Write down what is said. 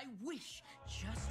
I wish just